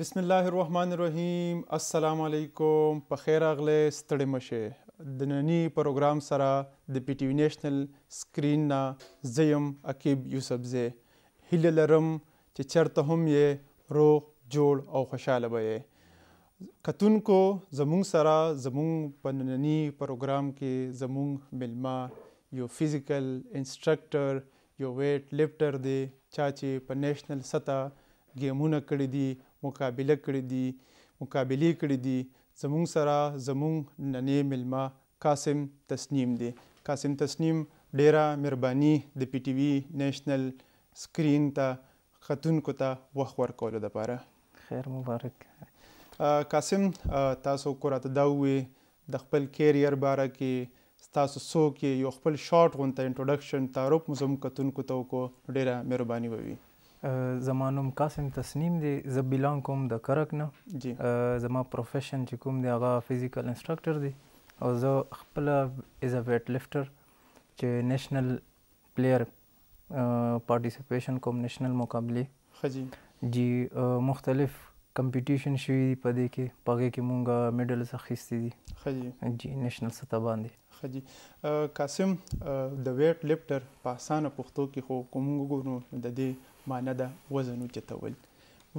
بسم الله الرحمن الرحیم السلام علیکم په خیر راغلی ستړی مشه د ننی پروګرام سره د پی ټی وی نېشنل سکرین نه زه یم عقیب یوسفزی هیله لرم چې چرته هم یې روغ جوړ او خوشاله به یې کتونکو زمونږ سره زمونږ په نننی پروګرام کې زمونږ ملما یو فزیکل انسټرکټر یو ویټ لفټر دی چا چې په نیشنل سطح ګیمونه کړي دي، مقابله کړي دي، مقابلې کړي دي، زموږ سره زموږ نننې میلمه قاسم تسنیم دی. قاسم تسنیم ډیره مهرباني د پي ټي وي نیشنل سکرین ته کتونکو ته وخت ورکولو لپاره. خیر مبارک. قاسم تاسو که راته دا ووې د خپل کیریر باره کی ستاسو څوک یی یو خپل شارټ غونته انټروډکشن تعارف مو زموږ کتونکو ته وکړو نو ډیره مهربانی به وی. زما نوم قاسم تسنیم دی زه بیلانګ کوم د کرک نه زما پروفیشن چی کوم دی هغه فزیکل انسټرکټر دی او زه خپله ایز ا ویټ لفټر چی نیشنل پلیئر پارټیسپیشن کوم نېشنل مقابلې خجی جی مختلف کمپټیشن شوی دی په دې کې په هغه کې مونږه میډلز اخیستی دی خجی جی نېشنل سطح باندې خجی قاسم د ویټ لیفټر په اسانه پښتو کې خو کوم ګورو د دې معنی ده وزن اوچتول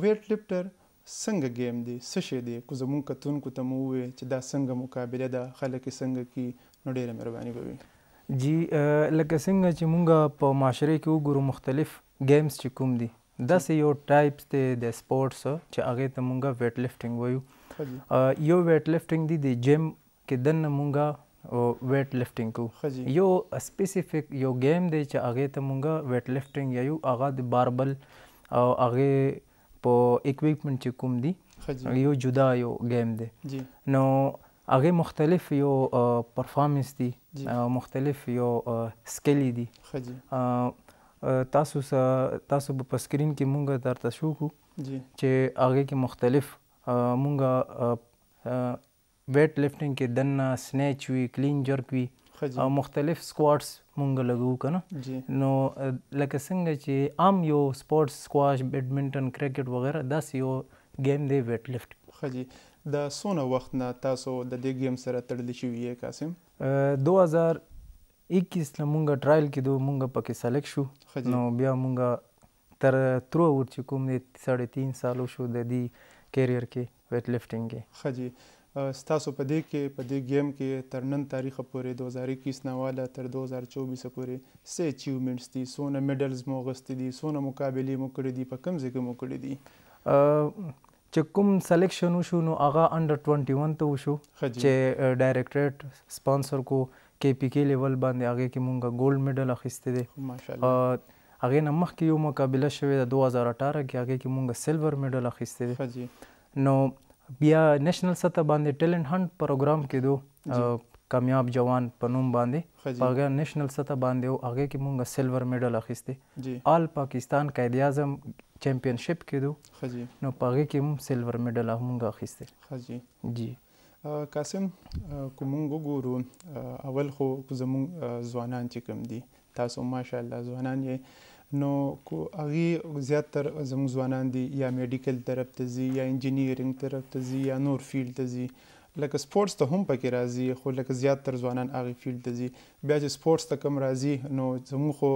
ویټ لیفټر څنګه ګیم دی څه شی دی که زموږ کتونکو ته مو ووی چی دا څنګه مقابله ده خلک یی څنګه کی نو ډیره مهربانی به وی. جی لکه څنګه چی مونږ په معاشره کی وګورو مختلف ګیمز چی کوم دی داسی یو ټایپس دی د سپورټس چی هغه ته مونږ ویټ لیفټنګ وایو یو ویټ لیفټنګ دی د جیم کې دننه مونږ ویټ لفټنګ کوو ښځي. یو سپیسیفک یو ګیم دی چې هغې ته مونږ ویټ لفټنګ یایو هغه د باربل او هغې په ایکویپمنټ چې کوم دي ښځي. یو جدا یو ګیم دی جی. نو هغې مختلف یو پرفارمنس دي جی. مختلف یو سکیلې دي ښځي. تاسو څه تاسو به په سکرین کې مونږ درته شو کوو جی. چې هغې کې مختلف مونږ ویټ لفټنګ کې دننه سنیچ وي کلین جرک وي او مختلف سکواټس مونږ لګو کنه نو لکه څنګه چې عام یو سپورت سکواش بیډمنټن کرکټ وغیرہ داسې یو گیم دی ویټ لفټ خجی د سونه وخت نه تاسو د دې گیم سره تړلې شوی یې قاسم 2021 نه مونږه ټرایل کېدو مونږه پکې سلیکټ شو نو بیا مونږه تر ترو اور چی کوم دی ساړه تین سال وشو ددی کیریر کی ویټ لفټینګ کی. ښه جی ستاسو په دی کی په دی ګیم کی تر نن تاریخه پوری دوزار اکیس نه واله تر دوزار چوبیس پوری څه اچیومنټس دی څونه میډلز مو اغستی دی څونه مقابلی مو کړی دی په کوم ځای کی مو کړی دی. چې کوم سلیکشن وشو نو هغه انډر ټوئنټي ون ته وشو چې ډایرکټریټ سپانسر کو کې پي کې لیول باندې هغې کې مونږ ګولډ میډل اخیستی دی هغې نه مخکې یو مقابله شوې ده دوه هزار اټاره کې هغې کې مونږ سلور میډل اخیستی دی نو بیا نېشنل سطح باندې ټیلنټ هنټ پروګرام کېدو کامیاب جوان په نوم باندې په هغه نېشنل سطح باندې او هغې کې مونږ سلور میډل اخیستی آل پاکستان قائد اعظم چیمپئن شپ کېدو نو په هغه کې هم سیلور میډل هغه مونږ اخیسته ښه جی جی قاسم کو مونږ وګورو اول خو زمونږ ځوانان چې کم دي تاسو ماشاءالله ځوانان یې نو کو هغه زیات تر زموږ ځوانان دي یا میډیکل طرف ته ځي یا انجینیرینګ طرف ته ځي یا نور فیلډ ته ځي لکه سپورتس ته هم پکې راځي خو لکه زیات تر ځوانان هغه فیلډ ته ځي بیا چې سپورتس ته کم راځي نو زموږ خو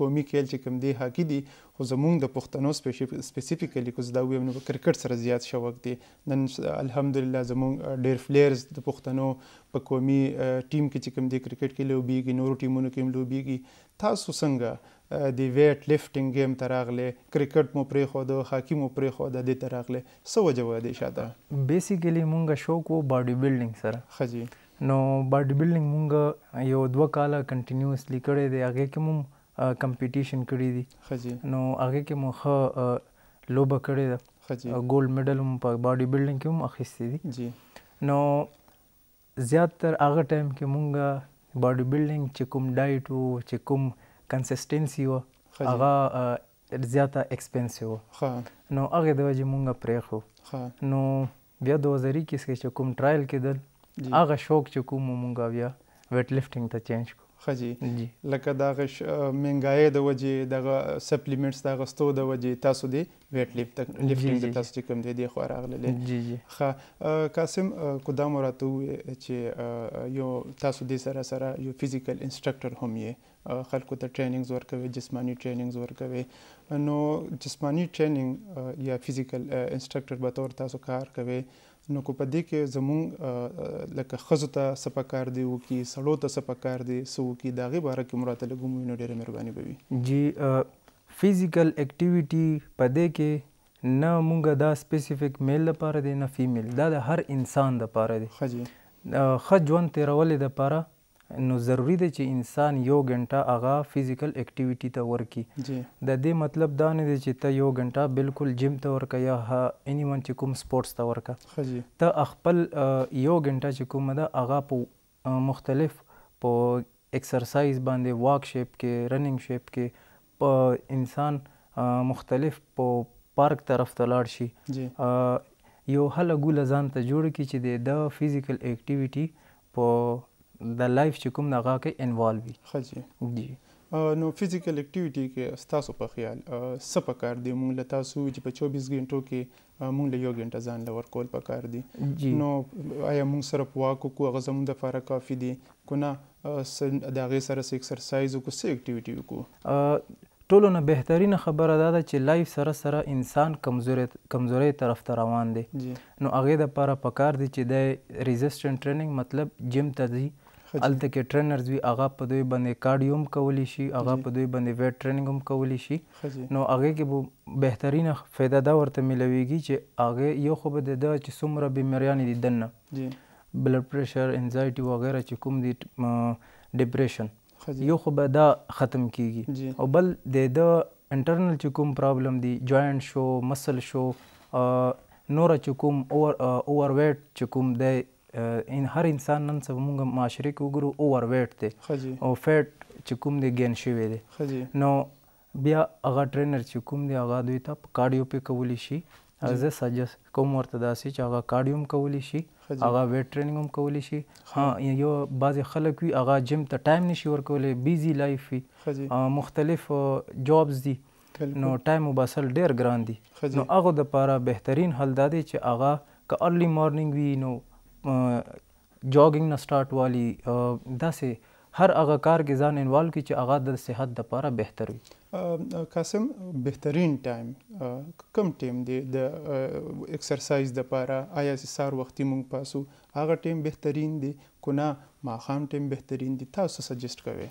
قومي کیل چې کم دی هاکي دي خو زمونږ د پښتنو سپیسیفیکلي که زه دا ووایم نو په کرکټ سره زیات شوق دي نن الحمدالله زمونږ ډیر فلیرز د پښتنو په قومي ټیم کې چې کوم دي کرکټ کې لوبیږي نورو ټیمونو کې هم لوبیږي تاسو څنګه دي ویټ لیفټنګ ګیم ته راغلي کرکټ مو پریښوده هاکي مو پریښوده دي ته راغلي څه وجه وه دي شاته. بیسیکلي مونږ شوق وو باډي بلډنګ سره ښه جي نو باډي بلډنګ مونږ یو دوه کاله کنټینیوسلي کړی دي هغه کې مو کمپيټيشن کړي دي نو هغه کې مو ښه لوبه کړې ده ګولډ مډل هم په باډي بلډينګ کې هم اخيستي دي نو زيات تر هغه ټايم کې مونږ باډي بلډينګ چې کوم ډايټ وو چې کوم کنسسټنسي وه هغه ډیر زیاته ایکسپنسیو وو خه نو هغه د وجه مونږه پریخو خه نو بیا د وزری کې سکه چې کوم ټرایل کېدل هغه شوق چې کوم مونږه بیا ویټ لفټینګ ته چینج کو خه جی جی لکه دا غش منګای د وجه د سپلیمنټس د غستو د وجه تاسو دی ویټ لفټ لفټینګ د تاسو چې کوم دی دی خو راغله جی جی خه قاسم کو دا مراته وی چې یو تاسو دی سره سره یو فزیکل انسټرکټر هم یې خلکو ته ټریننګز ورکوي جسماني ټریننګز ورکوي نو جسماني ټریننګ یا فزیکل انسټرکټر به تور تاسو کار کوي نو کو په دې کې زمونږ لکه خزو ته سپکار دی او کی سړو ته سپکار دی سو کی داغه باره کې مراته لګوم نو ډیره مهرباني به وي جی فزیکل اکټیویټي په دې کې نه مونږ دا سپیسیفیک میل لپاره دی نه فیمیل دا د هر انسان لپاره دی خه ژوند تیرولې لپاره نو ضروري ده چي انسان يو ګنټه هغه فزيکل ايکټيويټي ته ورکي د دي مطلب دا نه دي چي ته يو ګنټه بلکل جيم ته ورکه يا اني ون چي کوم سپورټس ته ورکه ته اخپل يو ګنټه چي کومه ده هغه په مختلف په ايکسرسايز باندي واک شيپ کي رننګ شيپ کي په انسان مختلف په پارک طرف ته لاړ شي یو هله ګوله ځان ته جوړ کړي چې د ده فزیکل اکټیویټي په د لایف چې کوم هغه کې انوالو وي ښه جی جی نو فزیکل اکټیویټي کې ستاسو په خیال څه پکار دی موږ له تاسو چې په 24 غنټو کې مونږ له یو ګنټه ځان له ورکول پکار دي نو ایا مونږ صرف واک وکړو هغه زمونږ د فاره کافي دي کنه د هغې سره څه ایکسرسایز وکړو څه اکټیویټي وکړو ټولو نه بهترینه خبره دا ده چې لایف سره سره انسان کمزوري کمزوري طرف ته روان دی جی. نو هغه د لپاره پکار دی چې د ریزیسټنټ ټریننګ مطلب جیم ته ځي الته کې ټرینرز وي هغه په دوی باندې کارډیوم کولی شي هغه په دوی باندې ویټ ټریننګ هم کولی شي نو هغه کې به بهترینه فایده دا ورته میلاویږي چې هغه یو خو به د دغه چې څومره بیمریانې دي دننه بلډ پریشر انزایټي وغیره چې کوم دي ډیپریشن یو خو به دا ختم کیږي او بل د ده انټرنل چې کوم پرابلم دي جوینټ شو مسل شو نور چې کوم اوور ویټ چې کوم دی هر انسان نن سبا موږ معاشره کې وګورو اوور ویټ دی او فیټ چې کوم دی ګین شوی دی نو بیا هغه ټرینر چې کوم دی هغه دوی ته کارډیو پې کولی شي زه سجست کوم ورته داسې چې هغه کارډیو هم کولی شي هغه ویټ ټریننګ هم کولی شي ها یو بعضې خلک وي هغه جیم ته ټایم نشي ورکولی بیزي لایف وي مختلف جابز دي نو ټایم وباسل ډیر ګران دي نو هغه د پاره بهترین حل دا دی چې هغه که ارلی مارنینګ وي نو جاګینګ نه سٹارټ والی داسې هر هغه کار کې ځان انوالو کړي چې هغه د صحت د پاره بهتر وي. قاسم بهترین ټایم کوم ټایم دی د اکسرسایز د پاره؟ ایا چې سهار وختي مونږ پاسو هغه ټایم بهترین دی؟ کونه ماښام ټیم بهترین دی تاسو څه سجیسټ کوی.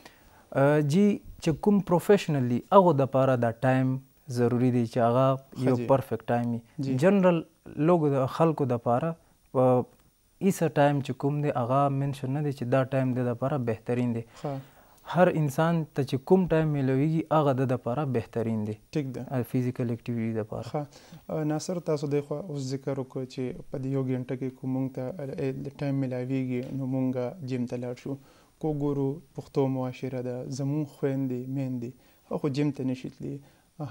جی چه کوم پروفیشنل دی هغو دپاره دا ټایم ضروری دی چه هغه یو پرفیکټ ټایم وی جنرل لوګو خلکو دپاره هیڅ ټایم چه کوم دی هغه منشن ندی چه دا ټایم دده لپاره بهترین دی هر انسان ته چې کوم ټایم میلاویږي هغه ده دپاره بهترین دی ټیک ده فزیکل اکټیویټی دپاره. ښه ناصر تاسو دی خوا اوس ذکر وکړ چې په دی یو ګنټه کې که مونږ ته ټایم میلاویږي نو مونږ جیم ته لاړ شو که وګورو پښتو معاشره ده زمونږ خویندی میندی هغه خو جیم ته نشی تلی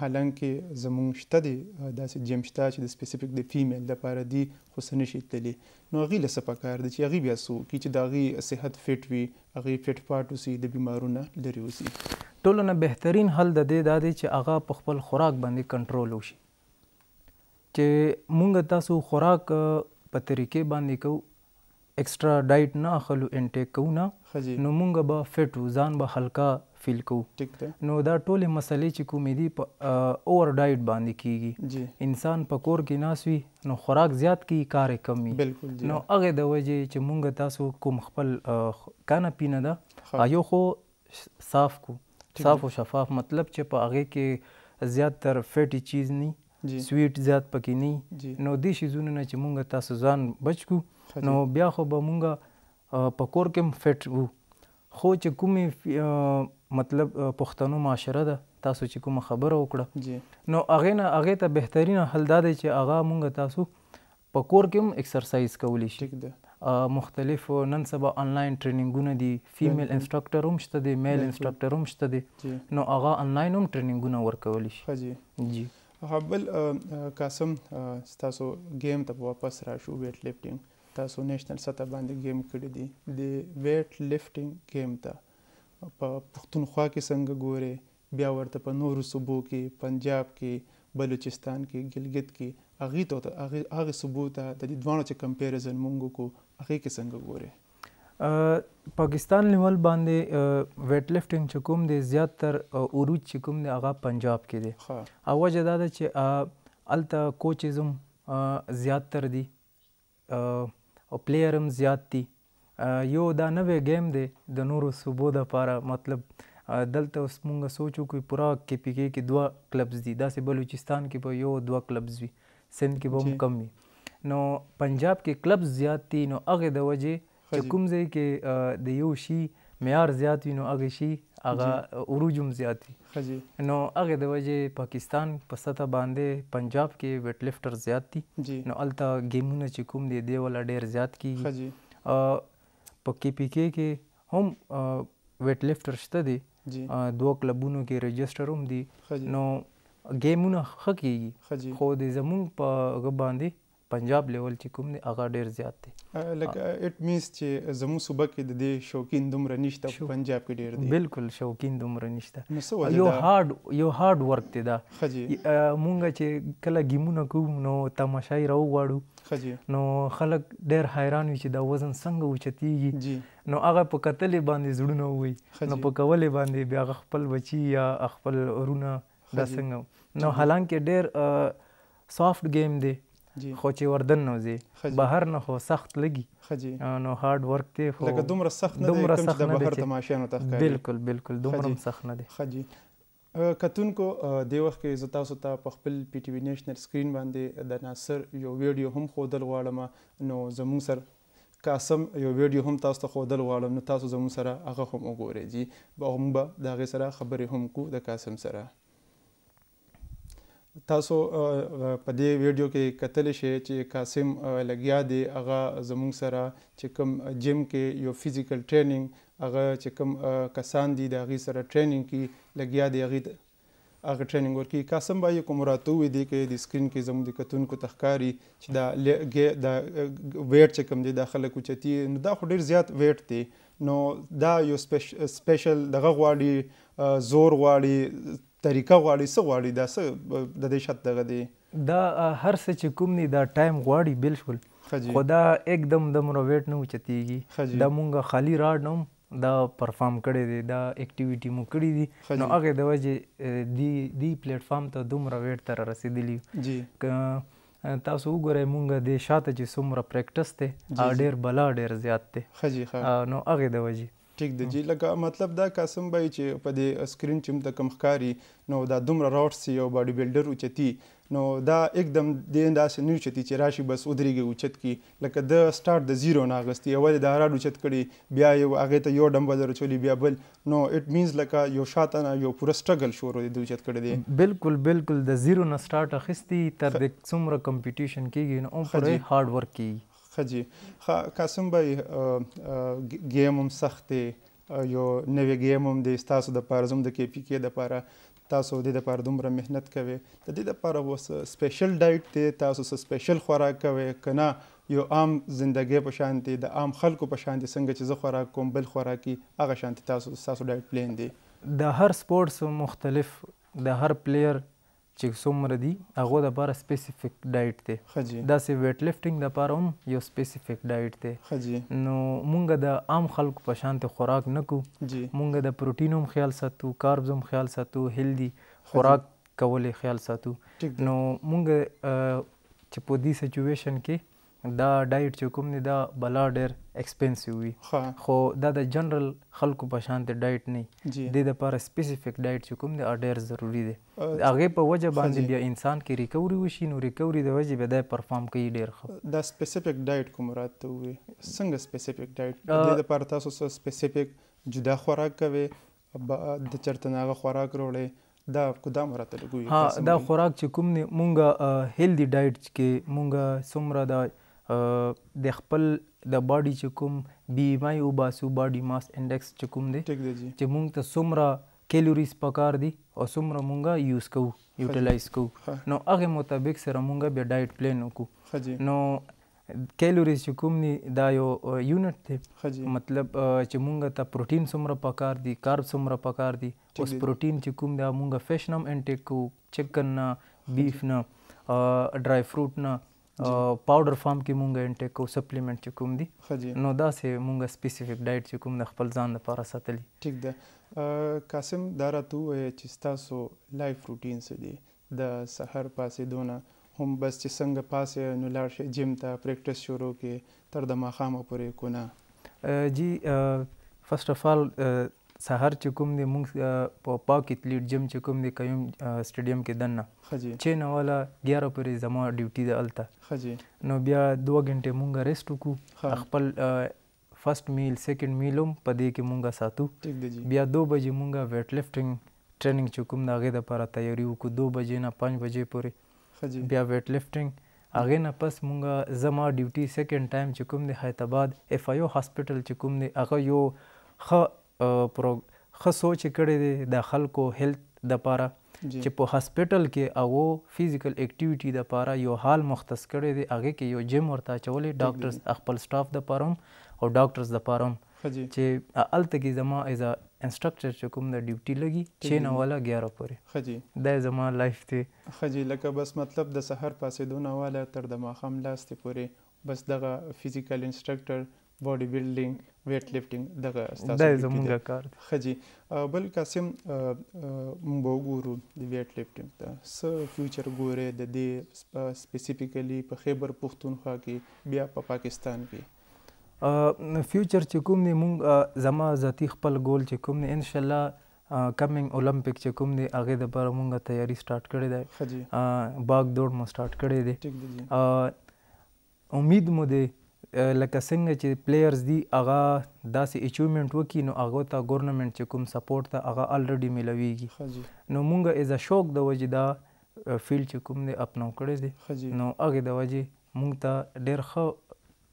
حالانکه زمونږ شته دی داسی جیم شته چی د سپیسیفیک د فیمیل لپاره دی خو څه نشی تللی نو هغی له څه پکار دی چی هغی بیا څه وکی چی د هغی صحت فیټ وی هغی فیټ پاټ اوسی د بیمارو نه لری اوسی. ټولو نه بهترین حل د دی دا دی چی هغه په خپل خوراک باندی کنټرول اوشی چی مونږ تاسو خوراک په طریقی باندی کوو اکسټرا ډایټ نه اخلو انټیک کوو نه نو مونږ به فټ وو ځان به هلکا فیل کوو نو دا ټولې مسلې چې کومې دي په اوور ډایټ باندې کیږي انسان په کور کې ناست وي نو خوراک زیات کی کار یې کم وي نو هغه د وجې چې مونږ تاسو کوم خپل کانه پینه ده یو خو صاف کو صاف او شفاف مطلب چې په هغه کې زیات تر فیټي چیز نه سویټ زیات پکې نه نو دې شیزونو نه چې مونږ تاسو ځان بچ کو نو بیا خو به مونږ په کور کې هم فیټ وو خو چې کومې مطلب پښتنو معاشره ده تاسو چې کومه خبره وکړه نو هغه نه هغه ته بهترینه حل دا دی چې هغه مونږ تاسو په کور کې هم اکسرسایز کولی شي ټیک ده. مختلف نن سبا انلاین ټریننګونه دي فیمیل انسټرکټر هم شته دی میل انسټرکټر هم شته دی نو هغه انلاین هم ټریننګونه ورکولی شي ښه جی جی ها بل قاسم تاسو ګیم ته واپس راشو ویټ لیفټینګ تاسو نېشنل سطح باندې ګیم کړی دی د ویټ لیفټینګ ګیم ته په پښتونخوا کې څنګه ګوري بیا ورته په نورو صوبو کې، پنجاب کې، بلوچستان کې، ګلګت کې، هغوی ته هغې صوبو ته د دې دواړو چې کمپیرزن مونږ وکړو هغې کې څنګه ګورې؟ پاکستان لیول باندې ویټ لفټنګ چې کوم دی زیات تر عروج چې کوم دی هغه پنجاب کې دی او وجه دا ده چې هلته کوچز هم زیات تر دي او پلیر هم زیات دي یو دا نوی ګیم دی د نورو صوبو د پاره مطلب دلته اوس مونږ سوچ وکړو پورا کې پی کې کې دوه کلبز دي داسې بلوچستان کې به یو دوه کلبز وي سند کې به هم کم وي نو پنجاب کې کلبز زیات دي نو هغه د وجه چې کوم ځای کې د یو شي معیار زیات وي نو هغه شي هغه عروج هم زیات وي نو هغه د وجې پاکستان په سطح باندې پنجاب کې ویټ لفټر زیات دي نو هلته ګیمونه چې کوم دي دی ولا ډیر زیات کیږي په کې پی کې کې هم ویټ لفټر شته دي دوه کلبونو کې رجسټر هم دي نو ګیمونه ښه کیږي خو د زمونږ په غ باندې پنجاب لیول چې کوم دی هغه ډیر زیات دی. لکه اټ مینز چې زموږ صوبه کې د دې شوقین دومره نشته په پنجاب کې ډیر دی. بلکل شوقین دومره نشته. نو څه وجه ده؟ یو هارډ یو هارډ ورک دی دا. ښه جی. مونږ چې کله ګیمونه کوو نو تماشای راوغواړو. ښه جی. نو خلک ډیر حیران وي چې دا وزن څنګه اوچتیږي. جی. نو هغه په کتلې باندې زړونه ووي. ښه جی. نو په کولې باندې بیا هغه خپل بچي یا خپل ورونه دا څنګه نو حالانکه ډیر سافټ گیم دی خو چې وردن نو زی بهر نه خو سخت لګي نو هارد ورک دی خو لکه دومره سخت نه دی کوم چې د بهر تماشیانو ته ښکاري بالکل بالکل دومره سخت نه دی خجی کتونکو د وخت کې زه تاسو ته په خپل پی ټی وی نېشنل سکرین باندې د ناصر یو ویډیو هم خودل غواړم نو زموږ سره قاسم یو ویډیو هم تاسو ته ښودل غواړم نو تاسو زموږ سره هغه هم وګورئ جی او موږ به د هغې سره خبرې هم کو د قاسم سره تاسو په دې ویډیو کې کتلی شئ چې قاسم لګیا دی هغه زموږ سره چې کوم جیم کې یو فزیکل ټریننګ هغه چې کوم کسان دي د هغې سره ټریننګ کې لګیا دی هغې هغه ټریننګ ورکوي قاسم بایی کوم راته ووی دی که دی سکرین کی زموږ دی کتونکو ته ښکاری چی دا ګی دا ویټ چه کوم دی دا خلک اوچتی نو دا خو ډیر زیات ویټ دی نو دا یو سپیشل دغه غواړی زور غواړی طریقه غواړی څه غواړی دا څه ددی شت دغه دی. دا هر څه چه کوم دی دا ټایم غواړی بلکل خو دا ایک دم دمره ویټ نه اوچتیږی دا مونږ خالی راډ نه هم دا پرفارم کړی دی دا اکټیویټی مو کړی دی نو هغه د وجه دی دی پلیټ فارم ته دومره ویټ ته رسیدلی یو که تاسو وګورئ مونږ د شاته چې څومره پریکټس دی هغه ډیر بلا ډیر زیات دی نو هغه د وجه ټیک دی جی لکه مطلب دا قاسم بای چې په دی سکرین چې مت کم ښکاری نو دا دومره راټس یو باډی بلډر اوچتی نو دا اکدم دی انداس نیو چتی چې راشي بس ودریږي اوچت کی لکه ده سټارټ د زیرو نه اغستی اول یې دا راډ اوچت کړی بیا یو هغه ته یو ډمبل درچولی بیا بل نو ایټ مینز لکه یو شاته نه یو پوره سټرګل شورو دی اوچت کړی دی. بلکل بلکل د زیرو نه سټارټ اخستی تر دی څومره کمپیټیشن کیږی نو اوم پری هارډ ورک کیږی. ښه جی ښه قاسم بای ګیم هم سخت دی یو نوی ګیم هم دی ستاسو د پاره زم د کې پی کې د پاره تاسو د لپاره دومره مهنت کوي د دې لپاره وس سپیشل ډایټ دی تاسو سره سپیشل خوراک کوي کنه یو عام زندګۍ په شان دی د عام خلکو په شان دی څنګه چې زه خوراک کوم بل خوراکي هغه شان تاسو تاسو ډایټ پلان دی د هر سپورټس مختلف د هر پلیر چی څومره دی هغو لپاره سپیسیفیک ډایټ دی داسی ویټ لیفټنګ لپاره هم یو سپیسیفیک ډایټ دی نو مونږ د عام خلکو په شانتی خوراک نه کو مونږ د پروټین هم خیال ساتو کاربز هم خیال ساتو هیلدی خوراک کول یی خیال ساتو نو مونږ چی په دی سچویشن کی دا ډایټ چې کوم دی دا بلا ډیر ایکسپینسیو وي خو دا د جنرل خلکو په شانتې ډایټ نه وي دې لپاره سپیسیفیک ډایټ چې کوم دی هغه ډیر ضروري دی د هغې په وجه باندې بیا انسان کې ریکوري وشي نو ریکوري د وجې بیا دی پرفارم کوي ډیر ښه. دا سپیسیفیک ډایټ کوم مراد ته ووې څنګه سپیسیفیک ډایټ دې لپاره تاسو څه سپیسیفیک جدا خوراک کوې ابا د چرته نه هغه خوراک روړی دا کدام راته لګوی ها دا خوراک چه کوم دی مونږ هیلدی ډایټ چه کی مونږ سومره دا د خپل د باډی چه کوم بی ایم ای اوباسو باډی ماس انډکس چه کوم دی چه مونږ ته سومره کیلوریز پکار دی او سومره مونږ یوز کوو یوټیلایز کوو نو هغه مطابق سره مونږ بیا ډایټ پلان وکړو نو کیلوریز چې کوم دي دا یو یونټ دی مطلب چې مونږ ته پروتین څومره پکار دي کارب څومره پکار دي اوس پروتین چې کوم دا مونږ فش نم انټیک کو چکن نه بیف نه ډرای فروټ نه پاوډر فارم کې مونږ انټیک کو سپلیمنټ چې کوم دي نو دا سه مونږ سپیسیفیک ډایټ چې کوم د خپل ځان لپاره ساتلی ټیک ده قاسم دا راته ووایه چې ستاسو لایف روټین څه دی د سحر پاڅیدو نه هم بس چی سنګه پاڅی نو لاړ شی جیم ته پریکټس شروع کی تر د ماښامه پوری کونه. جی فرسټ اف آل سحر چی کوم دی مونږ په پاک اتلیټ جیم چی کوم دی قیوم سټیډیم کی دننه ښه جی. چه نه والا ګیاره پوری زما ډیوټی ده هلته ښه جی. نو بیا دوه ګنټی مونږ ریسټ وکړو ښه. خپل فرسټ میل سیکنډ میل هم په دې کې مونږ ساتو بیا دو بجې مونږ ویټ لفټنګ ټریننګ چې کوم د هغې لپاره تیاری وکړو دو بجې نه پنج بجې پورې بیا ویټ لفټنګ هغې نه پس مونږ زما ډیوټي سیکنډ ټایم چې کوم دی حیات اباد اف آی او هاسپیټل چې کوم دی هغه یو ښه پروګ ښه سوچ یې کړی دی د خلکو هیلت دپاره چې په هاسپیټل کې هغو فزیکل اکټیویټي دپاره یو هال مختص کړی دی هغه کې یو جیم ورته اچولی ډاکټرز خپل سټاف دپاره هم او ډاکټرز دپاره هم چې هلته کې زما ایز ا انسټرکټر چې کوم ده ډیوټي لګي چې نه واله ګیاره پورې دا یې زما لایف دی. ښه جي لکه بس مطلب د سحر پاڅیدو نه واله تر د ماښام لاستی پورې بس دغه فزیکل انسټرکټر باډي بلډینګ ویټ لفټینګ دغه ستاسو د زمونږ کار دی خجی بل قاسم مونږ به وګورو د ویټ لفټینګ ته څه فیوچر ګوره د دې سپیسیفیکلی په خیبر پښتونخوا کې بیا په پاکستان کې فیوچر چې کوم دی مونږ زما ذاتی خپل ګول چې کوم دی ان شاء الله کمینګ اولمپیک چې کوم دی هغه د لپاره مونږه تیاری سٹارټ کړی دی باغ دوړ مو سٹارټ کړی دی امید مو دی لکه څنګه چی پلیرز دی هغه داسی اچیومنټ وکی نو هغه ته ګورنمنټ چی کوم سپورټ ته هغه الریډی میلاویږی نو مونږ ایز شوق د وجی دا فیلډ چی کوم دی اپنو کړی دی نو هغی د وجی مونږ ته ډیر ښه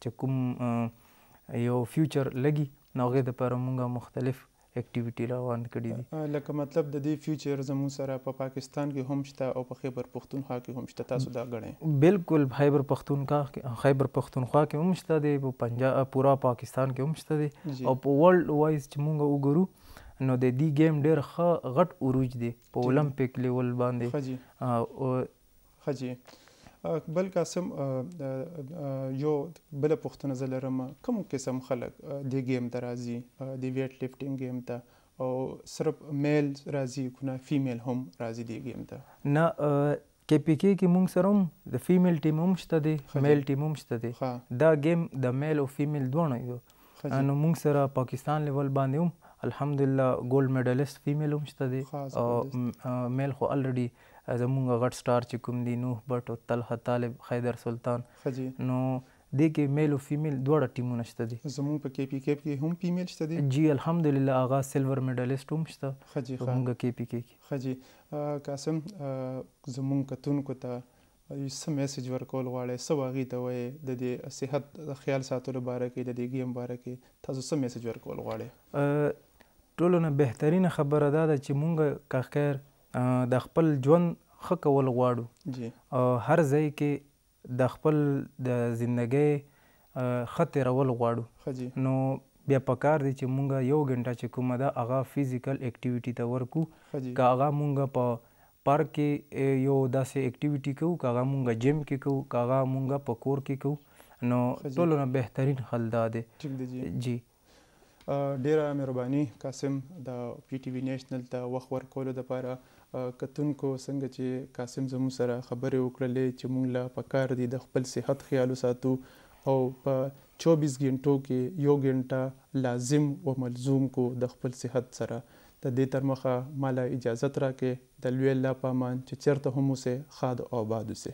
چی کوم یو فیوچر لګی نو هغی لپاره مونږ مختلف اکټیویټي راوند کړي دي. لکه مطلب د دې فیوچر زموږ سره په پاکستان کې هم شته او په خیبر پښتونخوا کې هم شته تاسو دا ګڼئ؟ بلکل په خیبر پښتونخوا خیبر پښتونخوا کې هم شته دی په پنجاب پورا پاکستان کې هم شته دی او په ورلډ وایز چې موږ وګورو نو د دې ګیم ډیر ښه غټ عروج دی په اولمپیک لیول باندې ښه جي اقبل قاسم یو بل پوښتنه زه لرم کوم قسم خلک دې ګیم ته راځي د ویټ لفټینګ ګیم ته او صرف میل راځي کنه فیمیل هم راځي دې ګیم ته نه کې پی کې کې مونږ سره هم د فیمیل ټیم هم شته دی میل ټیم هم شته دی دا ګیم د میل او فیمیل دواړه یو نو مونږ سره پاکستان لیول باندې هم الحمدلله ګولډ میډالیست فیمیل هم شته دی او میل خو الریډي زمونږ غټ سټار چې کوم دي نوح بټ او طلحه طالب خیدر سلطان ښه جی. نو دې کې میل او فیمیل دواړه ټیمونه شته دي. زمونږ په کې پي کیپ کې هم فیمیل شته دي. جی الحمدالله هغه سیلور میډالیسټ هم شته ښه جی ښه. زمونږ کې پي کې کې. ښه جی قاسم زمونږ کتونکو ته یو څه میسج ورکول غواړی څه به هغوی ته وایې د دې صحت خیال ساتلو باره کې د دې ګیم باره کې تاسو څه میسج ورکول غواړی. ټولو نه بهترینه خبره دا ده چې مونږ که خیر دخپل ژوند ښه کول غواړو او هر ځای کې دخپل د زندګۍ ښه تیرول غواړو نو بیا پکار دی چې مونږ یو ګنټه چې کومه ده هغه فزیکل اکټیویټي ته ورکړو که هغه مونږ په پارک کې یو داسې اکټیویټي کوو که هغه مونږ جیم کې کوو که هغه مونږ په کور کې کوو نو ټولو نه بهترین حل دا دی جی. ډیره مهرباني قاسم د پی ټي وي نېشنل ته وخت ورکولو لپاره کتونکو څنګه چې قاسم زموږ سره خبرې وکړلې چې موږ له پکار دي د خپل صحت خیال وساتو او په 24 ګنټو کې یو ګنټه لازم و ملزوم کو د خپل صحت سره د دې تر مخه ماله اجازت راکې د لوی الله په امان چې چېرته هم اوسې ښاد او آباد اوسې.